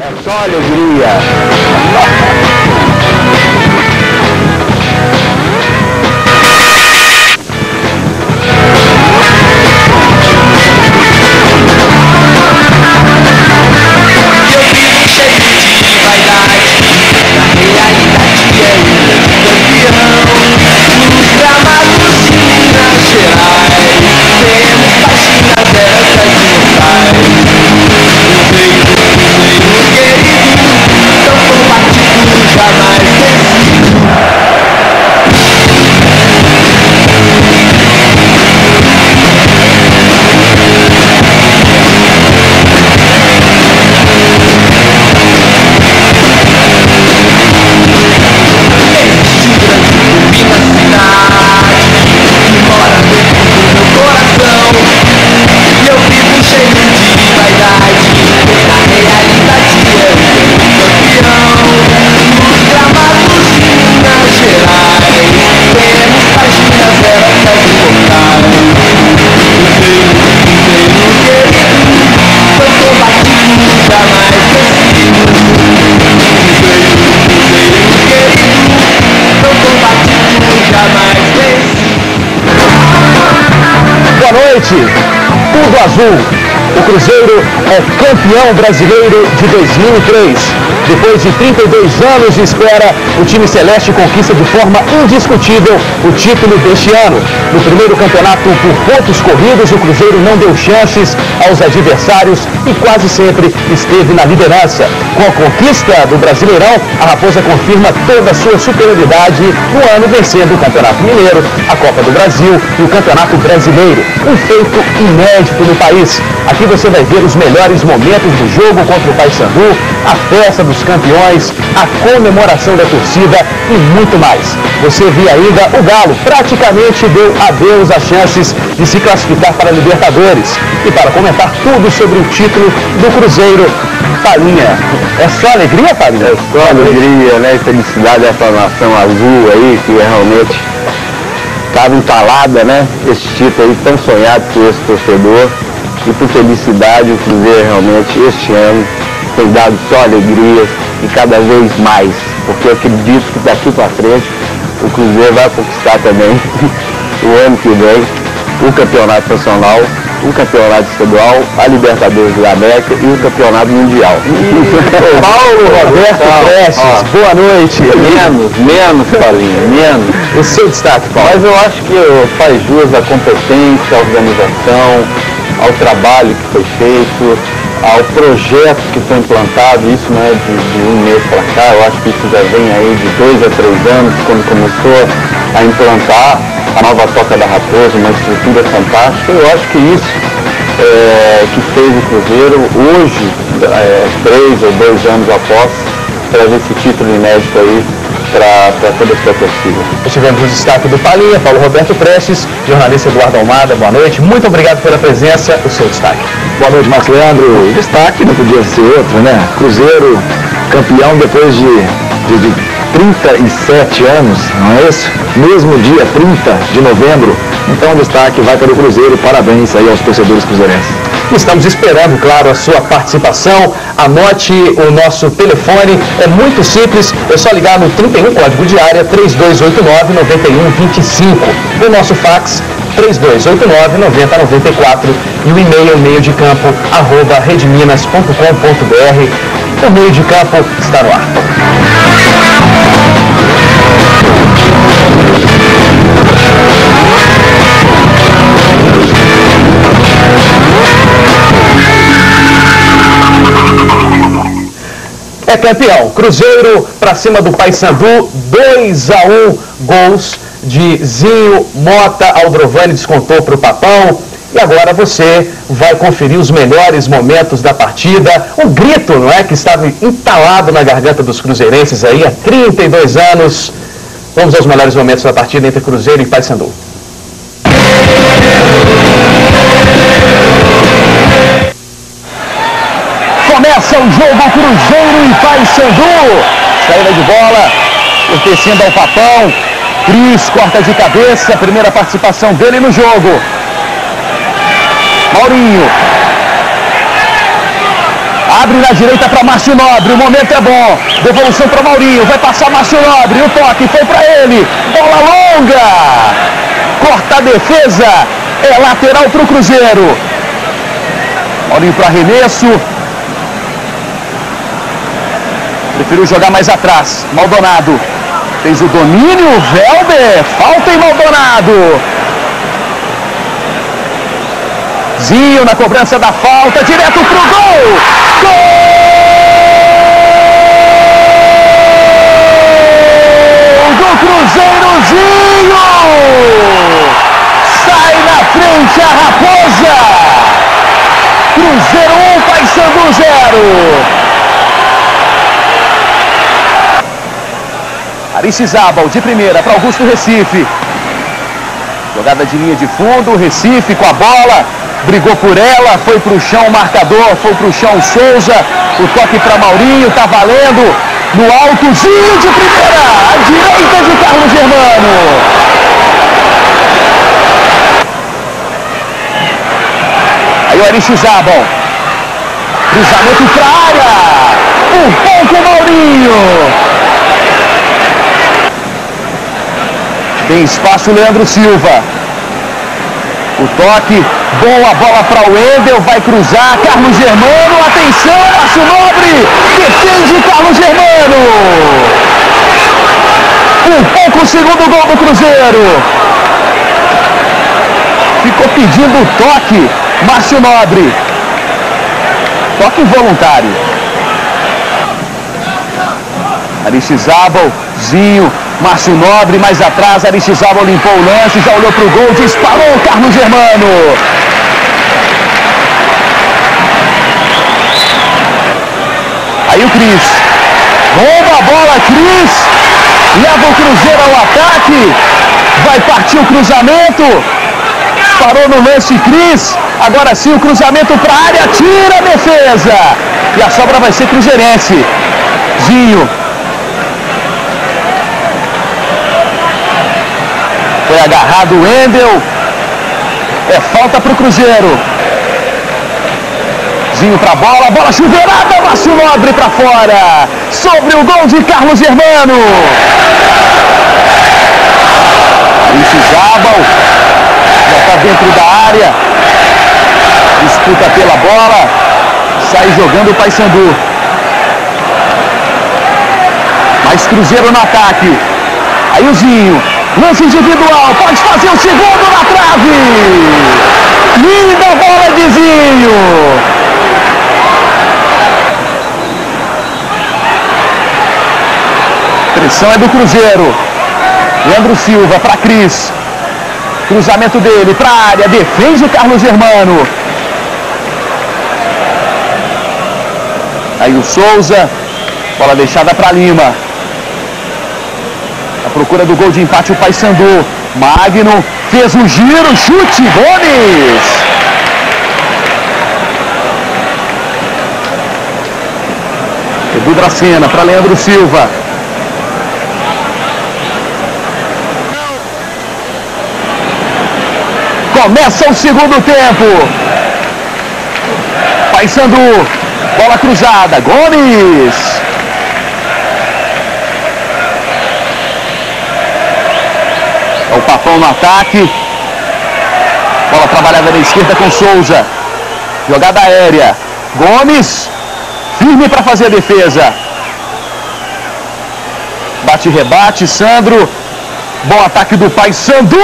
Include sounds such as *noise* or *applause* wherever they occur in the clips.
É só alegria. Noite, tudo azul. O Cruzeiro é campeão brasileiro de 2003. Depois de 32 anos de espera, o time celeste conquista de forma indiscutível o título deste ano. No primeiro campeonato por pontos corridos, o Cruzeiro não deu chances aos adversários e quase sempre esteve na liderança. Com a conquista do Brasileirão, a Raposa confirma toda a sua superioridade no ano, vencendo o Campeonato Mineiro, a Copa do Brasil e o Campeonato Brasileiro. Um feito inédito no país. Aqui você vai ver os melhores momentos do jogo contra o Paysandu, a festa dos campeões, a comemoração da torcida e muito mais. Você viu ainda o Galo praticamente deu adeus às chances de se classificar para a Libertadores. E para comentar tudo sobre o título do Cruzeiro, Palinha. É só alegria, Palinha? É só alegria, né? Felicidade essa nação azul aí, que é realmente estava entalada, né? Esse título aí tão sonhado por esse torcedor e por felicidade o Cruzeiro realmente este ano tem dado só alegrias e cada vez mais, porque eu acredito que daqui para frente o Cruzeiro vai conquistar também *laughs* o ano que vem o campeonato nacional, o campeonato estadual, a Libertadores da América e o campeonato mundial. Paulo Roberto Prestes, boa noite. Menos, menos, Paulinho, menos. O seu destaque, Paulo. Mas eu acho que faz jus à competência, à organização, ao trabalho que foi feito, ao projeto que foi implantado, isso não é de, de um mês para cá, eu acho que isso já vem aí de dois a três anos, quando começou a implantar a nova Toca da Raposa, uma estrutura fantástica, eu acho que isso é, que fez o Cruzeiro hoje, é, três ou dois anos após, trazer esse título inédito aí para toda a sua torcida. Tivemos o destaque do Palinha, Paulo Roberto Prestes, jornalista Eduardo Almada, boa noite. Muito obrigado pela presença, o seu destaque. Boa noite, Marcos Leandro. Destaque não podia ser outro, né? Cruzeiro campeão depois de, de, de 37 anos, não é isso? Mesmo dia 30 de novembro. Então o destaque vai para o Cruzeiro. Parabéns aí aos torcedores cruzeirenses. Estamos esperando, claro, a sua participação. Anote o nosso telefone, é muito simples, é só ligar no 31 código de área 3289-9125. O nosso fax 3289-9094 e o e-mail meio de campo arroba redminas.com.br. O meio de campo está no ar. É campeão. Cruzeiro para cima do Paysandu, 2 a 1 gols de Zinho, Mota, Aldrovani descontou para o Papão. E agora você vai conferir os melhores momentos da partida. O grito, não é? Que estava entalado na garganta dos cruzeirenses aí há 32 anos. Vamos aos melhores momentos da partida entre Cruzeiro e Paysandu. Começa o jogo Cruzeiro e Paysandu. Saída de bola, oferecendo ao Papão. Cris corta de cabeça, primeira participação dele no jogo. Maurinho. Abre na direita para Márcio Nobre. O momento é bom. Devolução para Maurinho. Vai passar Márcio Nobre. O toque foi para ele. Bola longa. Corta a defesa. É lateral para o Cruzeiro. Maurinho para arremesso. Preferiu jogar mais atrás. Maldonado. Fez o domínio. Velber. Falta em Maldonado. Zinho na cobrança da falta. Direto pro gol. Gol do Cruzeirozinho! Sai na frente a Raposa! Cruzeiro 1, Paysandu 0. Aristizábal de primeira para Augusto Recife. Jogada de linha de fundo, Recife com a bola, brigou por ela, foi para o chão o marcador, foi para o chão Souza, o toque para Maurinho, tá valendo, no altozinho de primeira, à direita de Carlos Germano. Aí o Aristizábal, cruzamento para área, um pouco Maurinho. Tem espaço Leandro Silva. O toque, boa bola para o Wendel, vai cruzar, Carlos Germano, atenção, Márcio Nobre, defende Carlos Germano. Um pouco o segundo gol do Cruzeiro. Ficou pedindo o toque, Márcio Nobre. Toque voluntário. Aristizábal, Zinho, Márcio Nobre mais atrás, Aristizábal limpou o lance, já olhou para o gol, disparou o Carlos Germano. Aí o Cris. Rouba a bola, Cris. Leva o Cruzeiro ao ataque. Vai partir o cruzamento. Parou no lance Cris. Agora sim o cruzamento para a área. Tira a defesa. E a sobra vai ser cruzeirense. Zinho Foi agarrado o Wendel. É falta para o Cruzeiro. Zinho para a bola, bola chuveirada, Márcio Nobre para fora. Sobre o gol de Carlos Germano. Zabal já está dentro da área. Disputa pela bola. Sai jogando o Paysandu. Mais Cruzeiro no ataque. Aí o Zinho Lance individual, pode fazer o segundo na trave. Linda bola de Zinho. Pressão é do Cruzeiro. Leandro Silva para Cris. Cruzamento dele para área. Defende o Carlos Germano. Aí o Souza. Bola deixada para Lima procura do gol de empate o Paysandu. Magno fez o giro, chute, Gomes. Edu Dracena para Leandro Silva. Começa o segundo tempo. Paysandu, bola cruzada, Gomes. Papão no ataque. Bola trabalhada na esquerda com Souza. Jogada aérea. Gomes. Firme para fazer a defesa. Bate rebate. Sandro. Bom ataque do pai. Sandu.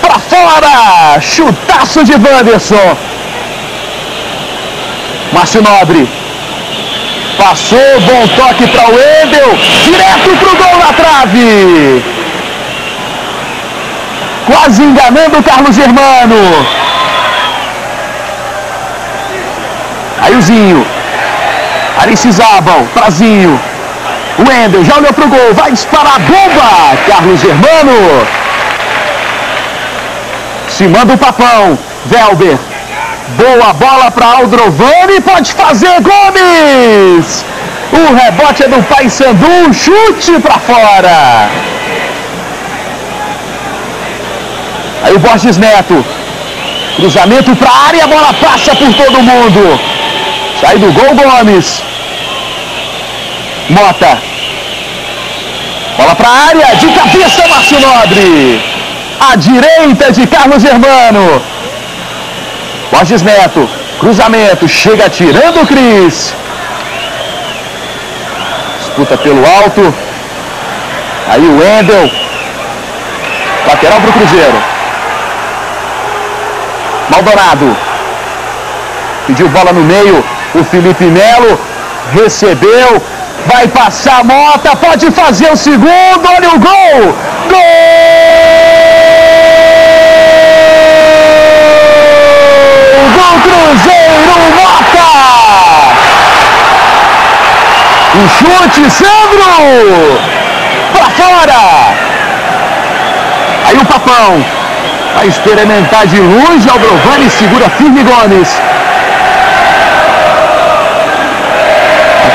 Para fora. Chutaço de Wanderson. Márcio Nobre. Passou, bom toque para o Wendel. Direto para o gol na trave quase enganando o Carlos Germano. Aí o Zinho. Aristizábal, Prazinho. Wendel já olhou pro gol, vai disparar a bomba. Carlos Germano. Se manda o papão. Velber. Boa bola para Aldrovani, pode fazer Gomes. O rebote é do Paysandu, chute para fora. Aí o Borges Neto. Cruzamento para a área, a bola passa por todo mundo. Sai do gol Gomes. Mota. Bola para a área, de cabeça Márcio Nobre. À direita de Carlos Germano. Borges Neto, cruzamento, chega tirando o Cris. Disputa pelo alto. Aí o Wendel. Lateral para o Cruzeiro. Maldonado. Pediu bola no meio. O Felipe Melo recebeu. Vai passar a Mota. Pode fazer o segundo. Olha o gol. Gol do Cruzeiro. Mota. O chute, Sandro. Para fora. Aí o Papão. Vai experimentar de longe. Aldrovani segura firme Gomes.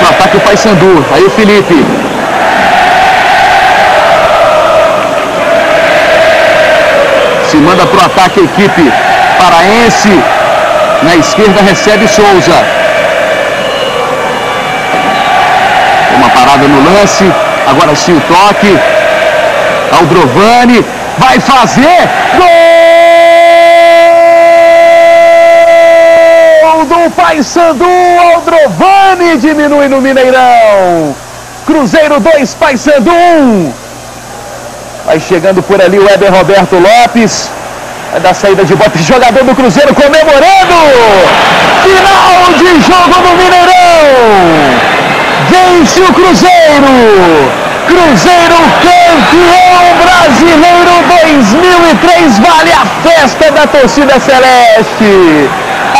ataque o Paysandu. Aí o Felipe. Se manda para o ataque a equipe paraense. Na esquerda recebe Souza. Uma parada no lance. Agora sim o toque. Aldrovani vai fazer. Gol do Paysandu. Aldrovani diminui no Mineirão. Cruzeiro 2, Paysandu 1. Vai chegando por ali o Éder Roberto Lopes. Vai dar saída de bote. Jogador do Cruzeiro comemorando. Final de jogo no Mineirão. Vence o Cruzeiro. Cruzeiro campeão brasileiro 2003. Vale a festa da torcida celeste.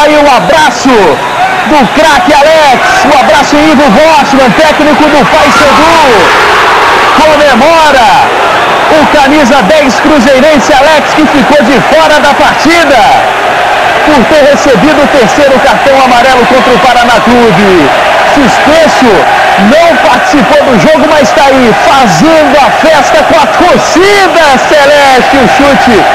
Aí um abraço do craque Alex. Um abraço Ivo Rochman, técnico do Paysandu. Comemora o camisa 10 cruzeirense Alex que ficou de fora da partida por ter recebido o terceiro cartão amarelo contra o Paraná Clube. Suspenso, não participou do jogo, mas está aí fazendo a festa com a torcida celeste. O chute,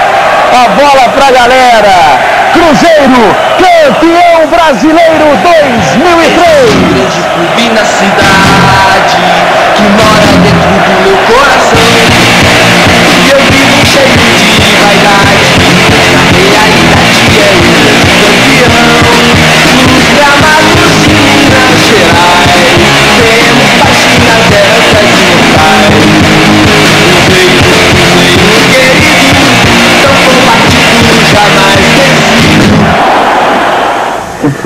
a bola para a galera. Cruzeiro, campeão brasileiro 2003. grande clube na cidade que mora dentro do meu coração.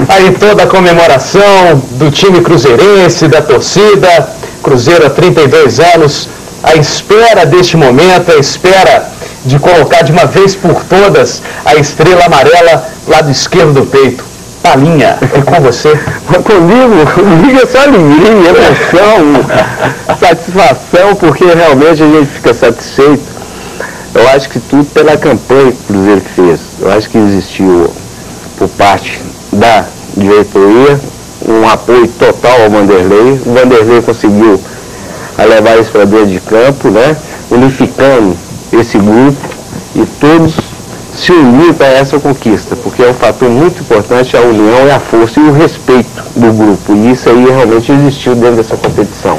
Aí toda a comemoração do time cruzeirense, da torcida, Cruzeiro há 32 anos, a espera deste momento, a espera de colocar de uma vez por todas a estrela amarela lado esquerdo do peito. Palinha, é com você. Comigo, comigo é só alegria, emoção, satisfação, porque realmente a gente fica satisfeito. Eu acho que tudo pela campanha que o Cruzeiro fez. Eu acho que existiu por parte da diretoria um apoio total ao Vanderlei. O Vanderlei conseguiu levar isso para dentro de campo, né? unificando esse grupo e todos se unir para essa conquista, porque é um fator muito importante a união e a força e o respeito do grupo. E isso aí realmente existiu dentro dessa competição.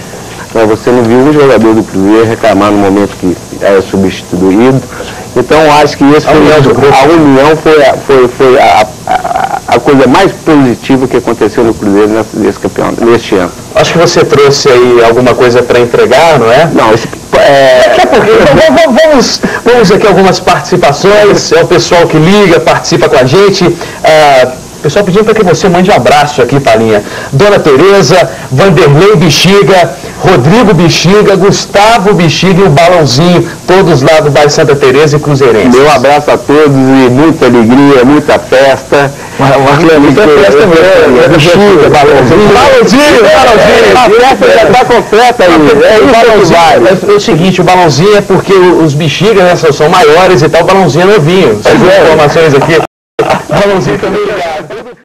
Mas você não viu um jogador do Cruzeiro reclamar no momento que era substituído. Então acho que esse A foi união a união foi, foi, foi a, a, a coisa mais positiva que aconteceu no Cruzeiro nesse, campeão, neste ano. Acho que você trouxe aí alguma coisa para entregar, não é? Não, esse, é, Daqui a pouquinho, *laughs* então, vamos, vamos, aqui algumas participações, é o pessoal que liga, participa com a gente. Ah, o pessoal pedindo para que você mande um abraço aqui, Palinha. Dona Tereza, Vanderlei Bexiga, Rodrigo Bexiga, Gustavo Bexiga e o Balãozinho, todos lá do bairro Santa Tereza e Cruzeirense. Meu abraço a todos e muita alegria, muita festa. muita festa mesmo, É, bexiga, balãozinho. Balãozinho, balãozinho. A festa já está completa aí. É isso que vai. É o seguinte, o balãozinho é porque os bexigas né, são- são maiores e tal, o balãozinho é novinho. Segundo informações aqui. Balãozinho também.